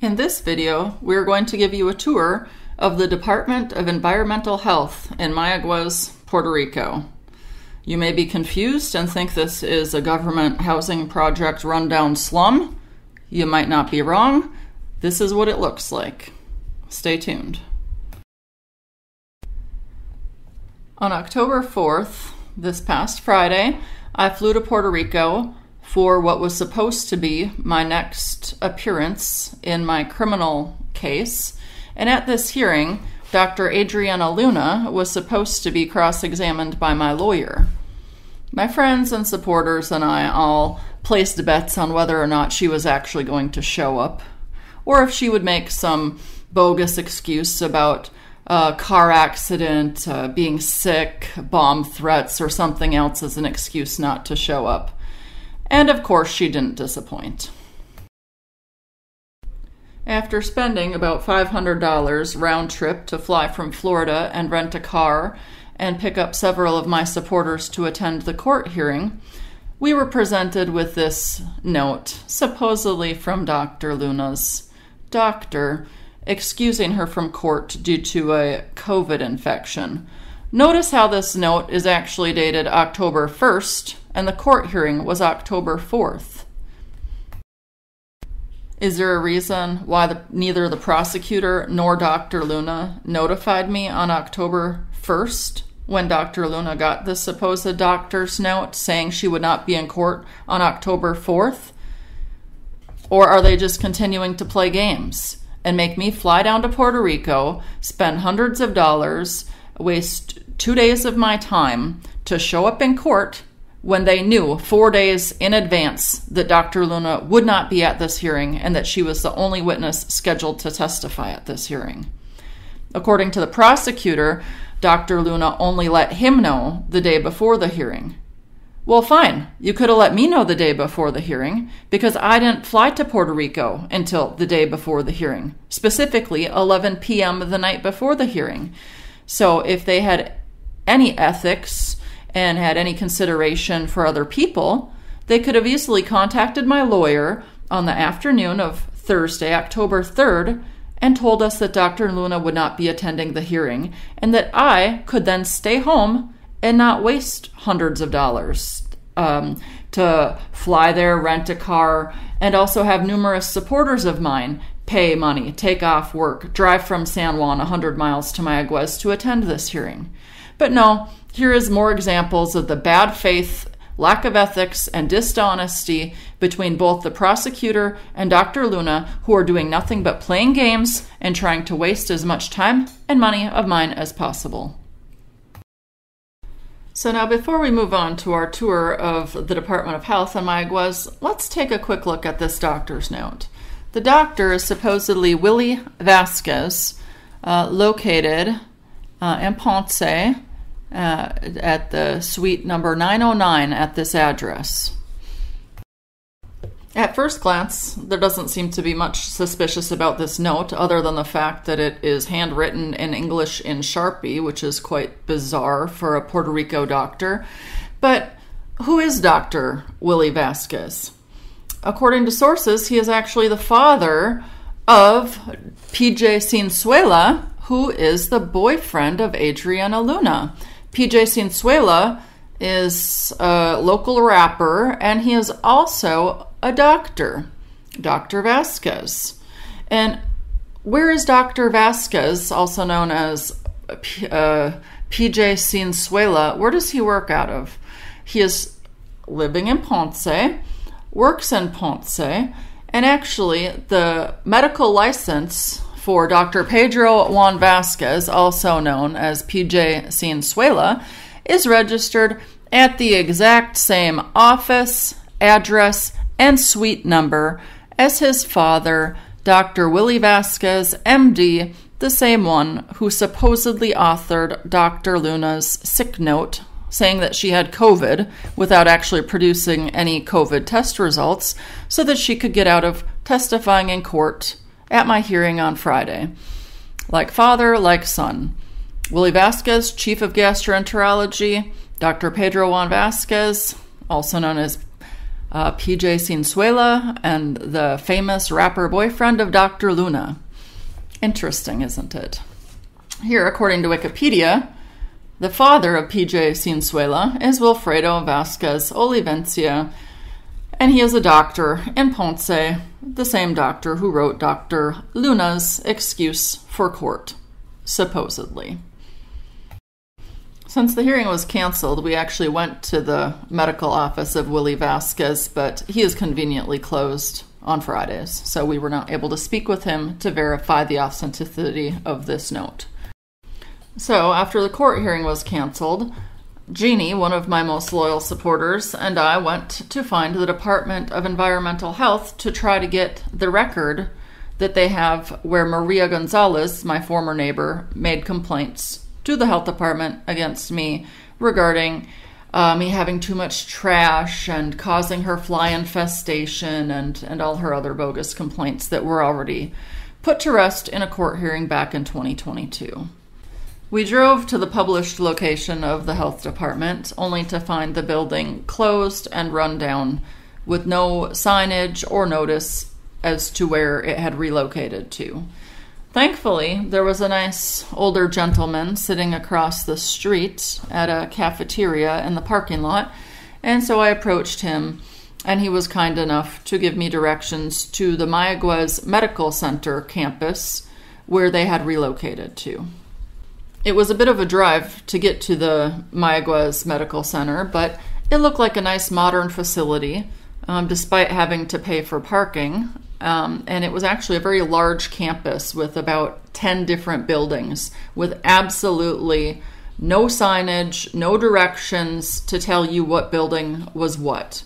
In this video, we are going to give you a tour of the Department of Environmental Health in Mayaguez, Puerto Rico. You may be confused and think this is a government housing project rundown slum. You might not be wrong. This is what it looks like. Stay tuned. On October 4th, this past Friday, I flew to Puerto Rico for what was supposed to be my next appearance in my criminal case. And at this hearing, Dr. Adriana Luna was supposed to be cross examined by my lawyer. My friends and supporters and I all placed bets on whether or not she was actually going to show up, or if she would make some bogus excuse about a car accident, uh, being sick, bomb threats, or something else as an excuse not to show up. And of course, she didn't disappoint. After spending about $500 round trip to fly from Florida and rent a car and pick up several of my supporters to attend the court hearing, we were presented with this note, supposedly from Dr. Luna's doctor, excusing her from court due to a COVID infection. Notice how this note is actually dated October 1st, and the court hearing was October 4th. Is there a reason why the, neither the prosecutor nor Dr. Luna notified me on October 1st when Dr. Luna got the supposed doctor's note saying she would not be in court on October 4th? Or are they just continuing to play games and make me fly down to Puerto Rico, spend hundreds of dollars, waste two days of my time to show up in court when they knew four days in advance that Dr. Luna would not be at this hearing and that she was the only witness scheduled to testify at this hearing. According to the prosecutor, Dr. Luna only let him know the day before the hearing. Well, fine. You could have let me know the day before the hearing because I didn't fly to Puerto Rico until the day before the hearing, specifically 11 p.m. the night before the hearing. So if they had any ethics and had any consideration for other people, they could have easily contacted my lawyer on the afternoon of Thursday, October 3rd, and told us that Dr. Luna would not be attending the hearing and that I could then stay home and not waste hundreds of dollars um, to fly there, rent a car, and also have numerous supporters of mine pay money, take off work, drive from San Juan 100 miles to Mayaguez to attend this hearing. But no, here is more examples of the bad faith, lack of ethics, and dishonesty between both the prosecutor and Dr. Luna, who are doing nothing but playing games and trying to waste as much time and money of mine as possible. So, now before we move on to our tour of the Department of Health in Mayaguez, let's take a quick look at this doctor's note. The doctor is supposedly Willie Vasquez, uh, located uh, in Ponce uh, at the suite number 909 at this address. At first glance, there doesn't seem to be much suspicious about this note, other than the fact that it is handwritten in English in Sharpie, which is quite bizarre for a Puerto Rico doctor. But who is Dr. Willie Vasquez? According to sources, he is actually the father of PJ Sin Suela, who is the boyfriend of Adriana Luna. PJ Sin Suela is a local rapper and he is also a doctor, Dr. Vasquez. And where is Dr. Vasquez, also known as uh, PJ Sin Suela, where does he work out of? He is living in Ponce works in Ponce, and actually, the medical license for Dr. Pedro Juan Vasquez, also known as PJ Sin Suela, is registered at the exact same office, address, and suite number as his father, Dr. Willie Vasquez, MD, the same one who supposedly authored Dr. Luna's sick note saying that she had COVID without actually producing any COVID test results so that she could get out of testifying in court at my hearing on Friday. Like father, like son. Willie Vasquez, chief of gastroenterology, Dr. Pedro Juan Vasquez, also known as uh, PJ Sin Suela and the famous rapper boyfriend of Dr. Luna. Interesting, isn't it? Here, according to Wikipedia, the father of PJ Sin Suela is Wilfredo Vasquez Olivencia, and he is a doctor in Ponce, the same doctor who wrote Dr. Luna's Excuse for Court, supposedly. Since the hearing was canceled, we actually went to the medical office of Willie Vasquez, but he is conveniently closed on Fridays, so we were not able to speak with him to verify the authenticity of this note. So, after the court hearing was canceled, Jeannie, one of my most loyal supporters, and I went to find the Department of Environmental Health to try to get the record that they have where Maria Gonzalez, my former neighbor, made complaints to the health department against me regarding uh, me having too much trash and causing her fly infestation and, and all her other bogus complaints that were already put to rest in a court hearing back in 2022. We drove to the published location of the health department only to find the building closed and run down with no signage or notice as to where it had relocated to. Thankfully, there was a nice older gentleman sitting across the street at a cafeteria in the parking lot, and so I approached him, and he was kind enough to give me directions to the Mayaguez Medical Center campus where they had relocated to. It was a bit of a drive to get to the Mayaguez Medical Center, but it looked like a nice modern facility, um, despite having to pay for parking. Um, and it was actually a very large campus with about 10 different buildings with absolutely no signage, no directions to tell you what building was what.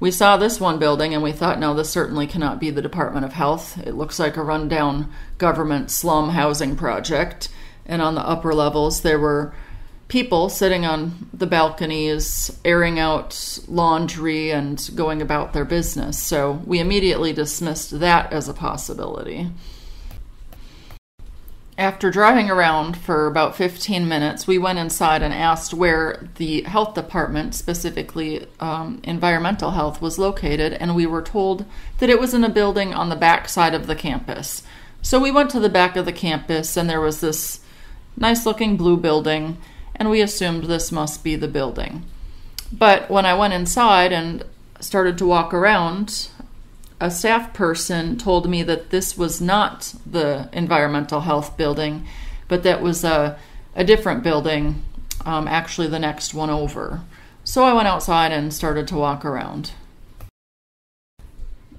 We saw this one building and we thought, no, this certainly cannot be the Department of Health. It looks like a rundown government slum housing project. And on the upper levels, there were people sitting on the balconies, airing out laundry and going about their business. So we immediately dismissed that as a possibility. After driving around for about 15 minutes, we went inside and asked where the health department, specifically um, environmental health, was located, and we were told that it was in a building on the back side of the campus. So we went to the back of the campus, and there was this nice looking blue building and we assumed this must be the building. But when I went inside and started to walk around, a staff person told me that this was not the environmental health building, but that was a, a different building, um, actually, the next one over. So I went outside and started to walk around.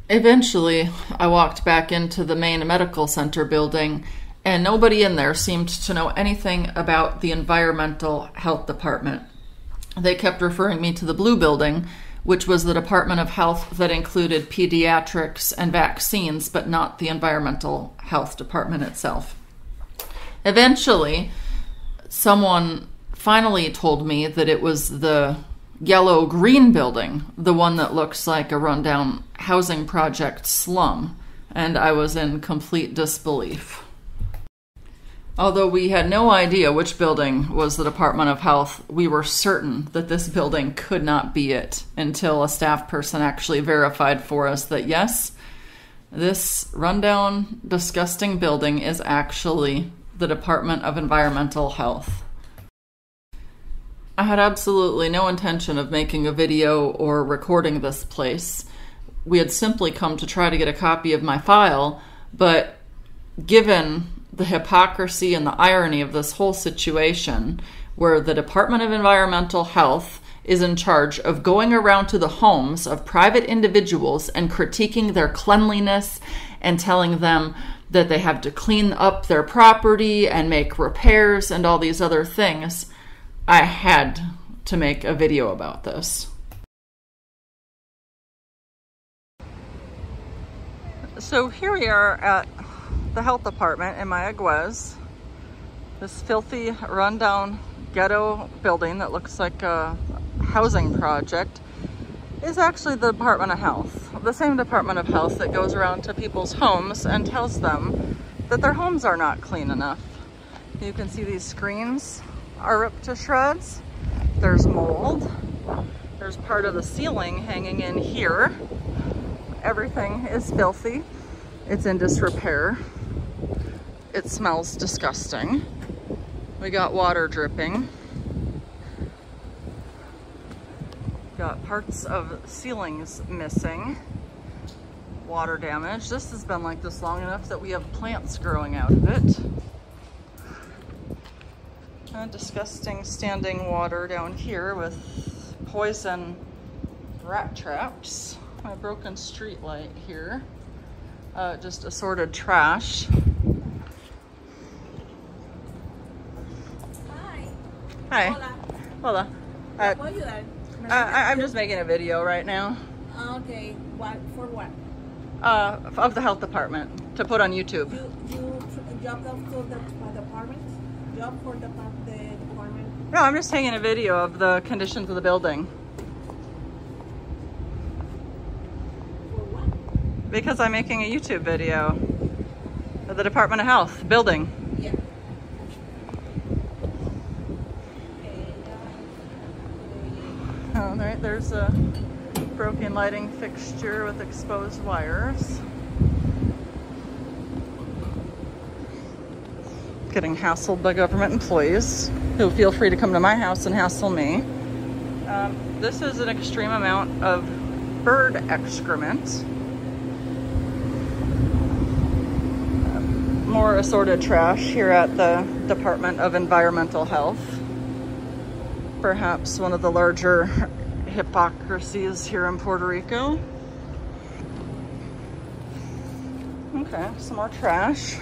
Eventually, I walked back into the main medical center building and nobody in there seemed to know anything about the environmental health department. They kept referring me to the blue building, which was the Department of Health that included pediatrics and vaccines, but not the environmental health department itself. Eventually, someone finally told me that it was the yellow green building, the one that looks like a rundown housing project slum, and I was in complete disbelief. Although we had no idea which building was the Department of Health, we were certain that this building could not be it until a staff person actually verified for us that yes, this rundown, disgusting building is actually the Department of Environmental Health. I had absolutely no intention of making a video or recording this place. We had simply come to try to get a copy of my file, but given the hypocrisy and the irony of this whole situation where the Department of Environmental Health is in charge of going around to the homes of private individuals and critiquing their cleanliness and telling them that they have to clean up their property and make repairs and all these other things. I had to make a video about this. So here we are at the health department in Mayaguez. This filthy, rundown ghetto building that looks like a housing project is actually the Department of Health. The same Department of Health that goes around to people's homes and tells them that their homes are not clean enough. You can see these screens are ripped to shreds. There's mold. There's part of the ceiling hanging in here. Everything is filthy. It's in disrepair. It smells disgusting. We got water dripping. Got parts of ceilings missing. Water damage. This has been like this long enough that we have plants growing out of it. Uh, disgusting standing water down here with poison rat traps. My broken street light here. Uh, just assorted trash. Hi. Hi. Hola. Hola. Uh, ¿Puedo ayudar? uh, I, I'm just making a video right now Ah, Okay. What for what? uh, of the health department to put on YouTube. You you job to the uh, department? Job for the the department? No, I'm just taking a video of the conditions of the building For what? because I'm making a YouTube video of the Department of Health building. Yeah. Okay. uh, Oh, right, there's a broken lighting fixture with exposed wires. Getting hassled by government employees who feel free to come to my house and hassle me. Um, this is an extreme amount of bird excrement. Um, More assorted trash here at the Department of Environmental Health perhaps one of the larger hypocrisies here in Puerto Rico. Okay, some more trash.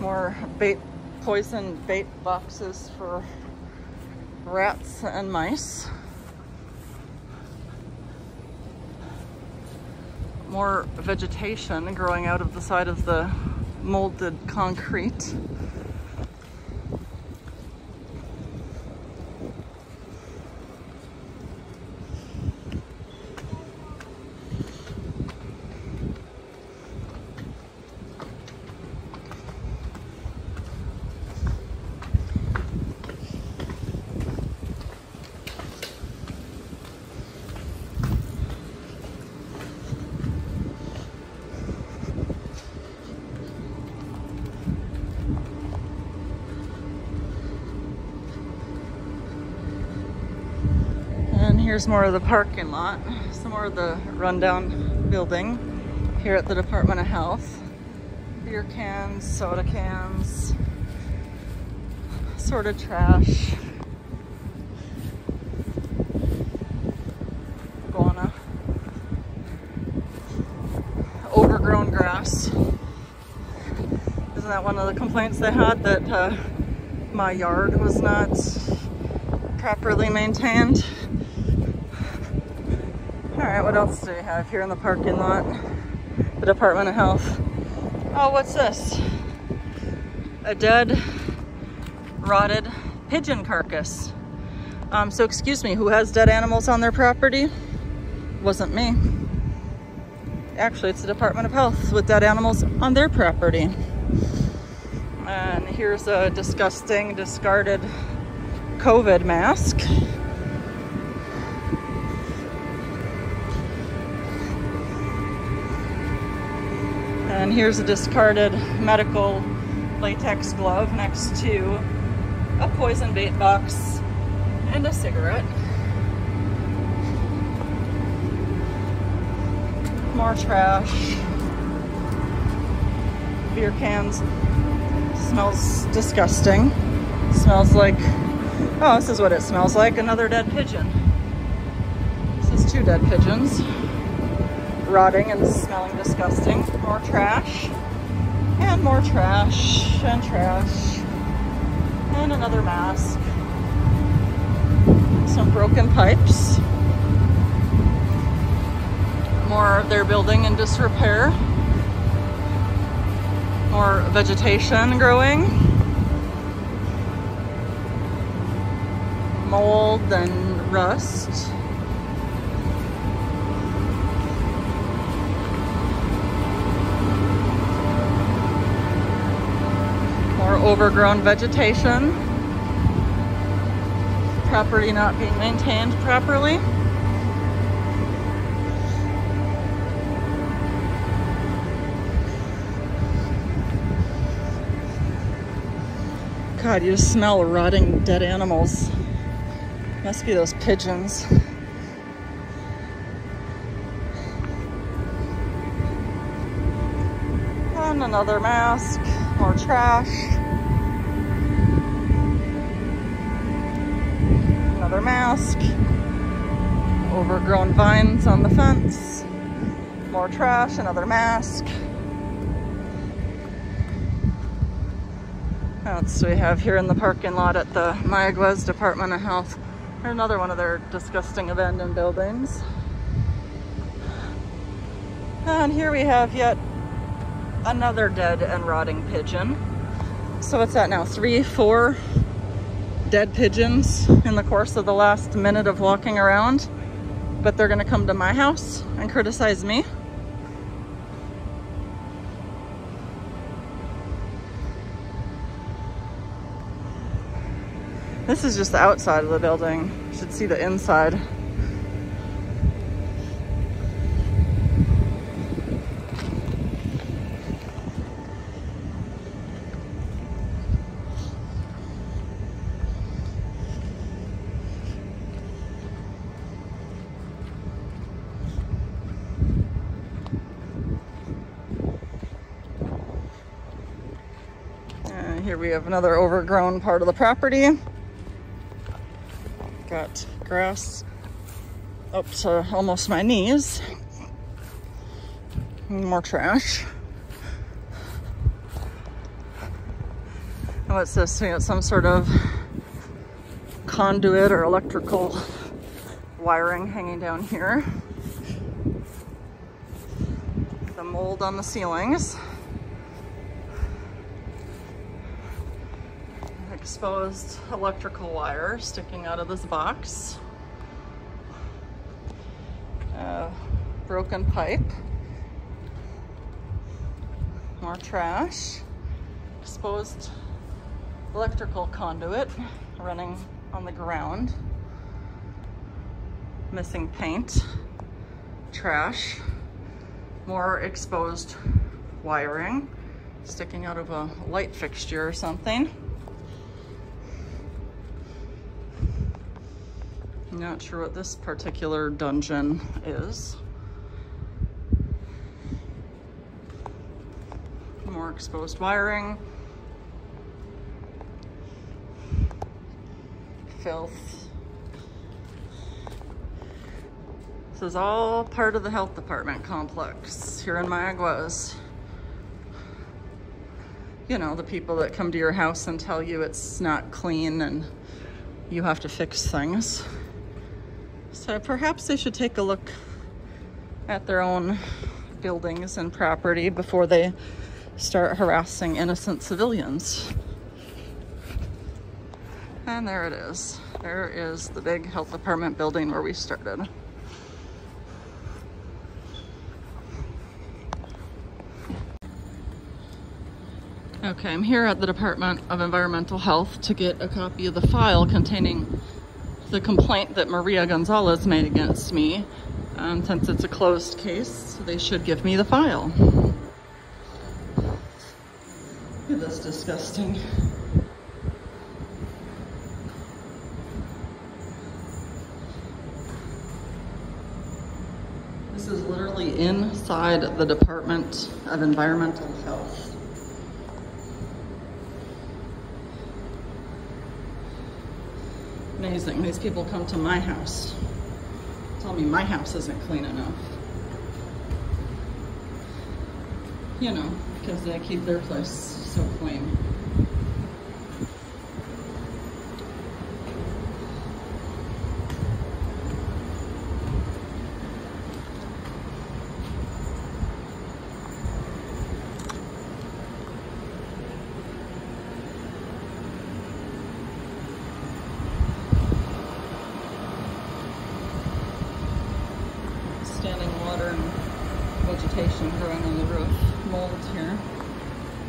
More bait, poison bait boxes for rats and mice. More vegetation growing out of the side of the molded concrete. Here's more of the parking lot, some more of the rundown building here at the Department of Health. Beer cans, soda cans, sort of trash. Iguana. Overgrown grass. Isn't that one of the complaints they had that uh, my yard was not properly maintained? All right, what else do we have here in the parking lot? The Department of Health. Oh, what's this? A dead, rotted pigeon carcass. Um, so excuse me, who has dead animals on their property? Wasn't me. Actually, it's the Department of Health with dead animals on their property. And here's a disgusting, discarded COVID mask. And here's a discarded medical latex glove next to a poison bait box and a cigarette. More trash. Beer cans. Smells disgusting. Smells like, oh, this is what it smells like, another dead pigeon. This is two dead pigeons rotting and smelling disgusting. More trash, and more trash, and trash, and another mask. Some broken pipes. More of their building in disrepair. More vegetation growing. Mold and rust. Overgrown vegetation. property not being maintained properly. God, you smell rotting dead animals. Must be those pigeons. And another mask, more trash. Overgrown vines on the fence. More trash, another mask. Do we have here in the parking lot at the Mayaguez Department of Health? Another one of their disgusting abandoned buildings. And here we have yet another dead and rotting pigeon. So what's that now? Three, four dead pigeons in the course of the last minute of walking around. But they're gonna come to my house and criticize me. This is just the outside of the building. You should see the inside. Here we have another overgrown part of the property. Got grass up to almost my knees. More trash. And what's this? We got some sort of conduit or electrical wiring hanging down here. The mold on the ceilings. Exposed electrical wire sticking out of this box. Broken pipe. More trash. Exposed electrical conduit running on the ground. Missing paint. Trash. More exposed wiring sticking out of a light fixture or something. Not sure what this particular dungeon is. More exposed wiring. Filth. This is all part of the health department complex here in Mayaguez. You know, the people that come to your house and tell you it's not clean and you have to fix things. So perhaps they should take a look at their own buildings and property before they start harassing innocent civilians. And there it is. There is the big health department building where we started. Okay, I'm here at the Department of Environmental Health to get a copy of the file containing the complaint that Maria Gonzalez made against me. Um, since it's a closed case, so they should give me the file. At this disgusting. This is literally inside the Department of Environmental Health. Amazing. These people come to my house. Tell me my house isn't clean enough. You know, because they keep their place so clean. vegetation growing on the roof, mold here,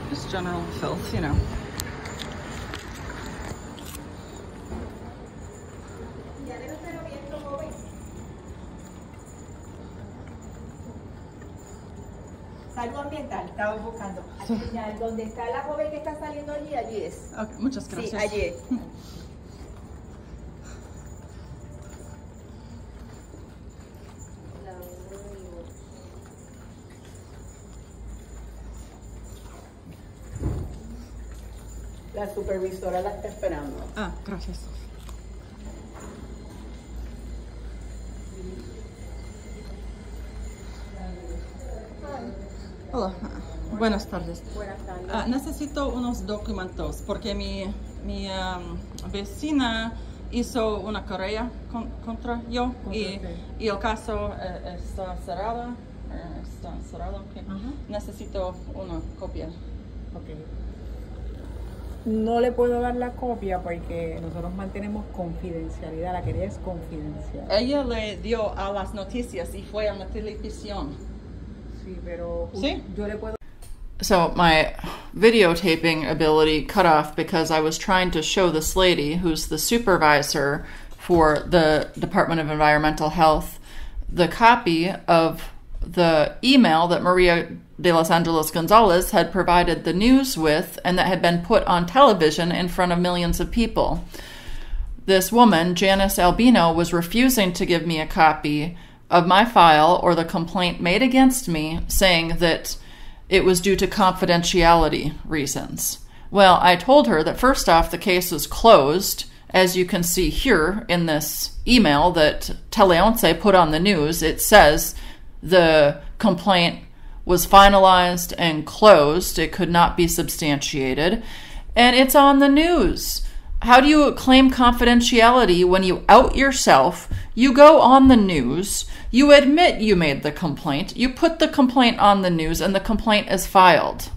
just general filth, you know. Ambiental, buscando. Donde está la joven que está saliendo allí, allí es. Okay, muchas gracias. Sí, allí. La supervisora la está esperando. Ah, gracias. Hola, buenas tardes. Buenas tardes. Ah, necesito unos documentos porque mi, mi um, vecina hizo una con- contra yo y, y el caso eh, está cerrado. eh, Está cerrado. Necesito una copia. Ok. No le puedo dar la copia porque nosotros mantenemos confidencialidad. La querella es confidencial. Ella le dio a las noticias y fue a la televisión. Sí, pero Sí. yo le puedo. So my videotaping ability cut off because I was trying to show this lady, who's the supervisor for the Department of Environmental Health, the copy of the email that Maria de Los Angeles Gonzalez had provided the news with and that had been put on television in front of millions of people. This woman, Janice Albino, was refusing to give me a copy of my file or the complaint made against me, saying that it was due to confidentiality reasons. Well, I told her that first off, the case was closed, as you can see here in this email that Teleonce put on the news. It says the complaint was finalized and closed, it could not be substantiated, and it's on the news. How do you claim confidentiality when you out yourself? You go on the news, you admit you made the complaint, you put the complaint on the news, and the complaint is filed.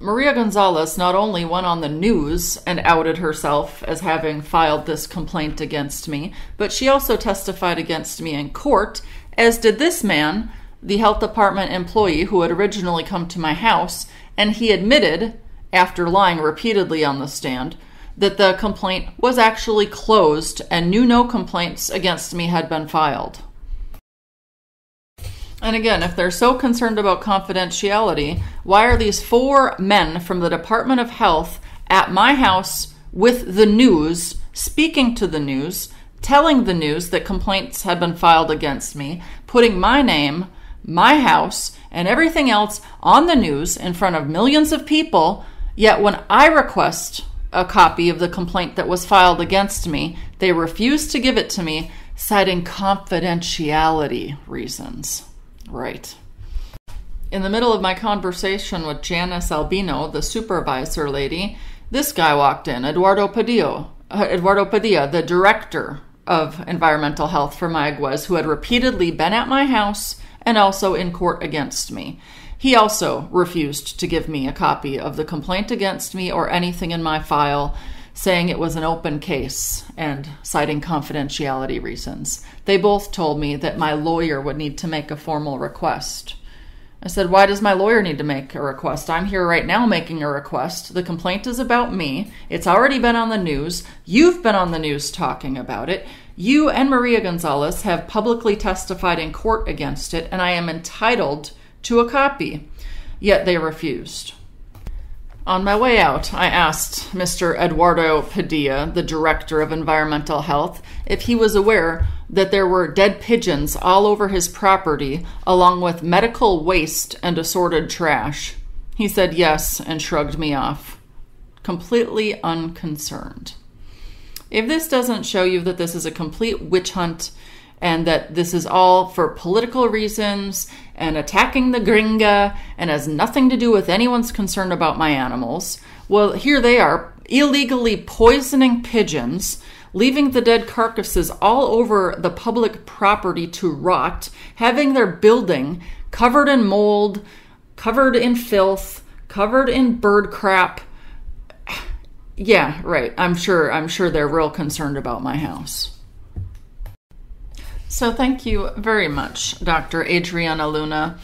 Maria Gonzalez not only went on the news and outed herself as having filed this complaint against me, but she also testified against me in court, as did this man, the health department employee who had originally come to my house, and he admitted, after lying repeatedly on the stand, that the complaint was actually closed and knew no complaints against me had been filed. And again, if they're so concerned about confidentiality, why are these four men from the Department of Health at my house with the news, speaking to the news, telling the news that complaints had been filed against me, putting my name, my house, and everything else on the news in front of millions of people? Yet when I request a copy of the complaint that was filed against me, they refuse to give it to me, citing confidentiality reasons. Right. In the middle of my conversation with Janice Albino, the supervisor lady, this guy walked in, Eduardo Padillo, uh, Eduardo Padilla, the director of environmental health for Mayaguez, who had repeatedly been at my house and also in court against me. He also refused to give me a copy of the complaint against me or anything in my file, saying it was an open case and citing confidentiality reasons. They both told me that my lawyer would need to make a formal request. I said, Why does my lawyer need to make a request? I'm here right now making a request. The complaint is about me. It's already been on the news. You've been on the news talking about it. You and Maria Gonzalez have publicly testified in court against it, and I am entitled to a copy. Yet they refused. On my way out, I asked Mr. Eduardo Padilla, the director of environmental health, if he was aware that there were dead pigeons all over his property, along with medical waste and assorted trash. He said yes and shrugged me off, completely unconcerned. If this doesn't show you that this is a complete witch hunt and that this is all for political reasons and attacking the gringa and has nothing to do with anyone's concern about my animals, well, here they are illegally poisoning pigeons, leaving the dead carcasses all over the public property to rot, having their building covered in mold, covered in filth, covered in bird crap. Yeah, right. I'm sure I'm sure they're real concerned about my house. So thank you very much, Dr. Adriana Luna,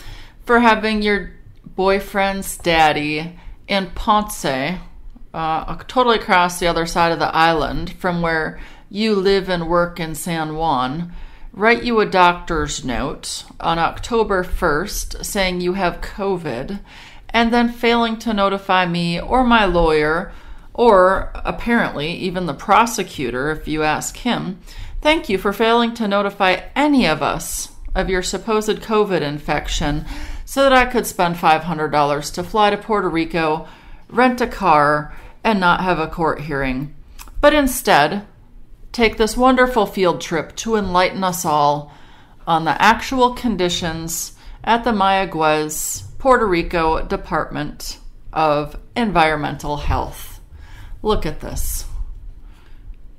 for having your boyfriend's daddy in Ponce, uh, totally across the other side of the island from where you live and work in San Juan, write you a doctor's note on October 1st saying you have COVID, and then failing to notify me or my lawyer, or apparently even the prosecutor if you ask him, thank you for failing to notify any of us of your supposed COVID infection so that I could spend $500 to fly to Puerto Rico, rent a car, and not have a court hearing. But instead, take this wonderful field trip to enlighten us all on the actual conditions at the Mayaguez, Puerto Rico Department of Environmental Health. Look at this.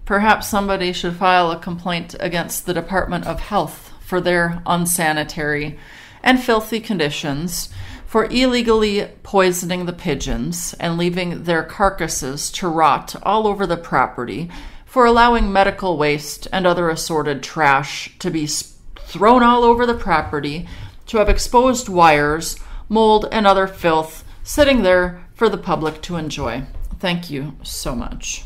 Perhaps somebody should file a complaint against the Department of Health for their unsanitary and filthy conditions, for illegally poisoning the pigeons and leaving their carcasses to rot all over the property, for allowing medical waste and other assorted trash to be thrown all over the property, to have exposed wires, mold, and other filth sitting there for the public to enjoy. Thank you so much.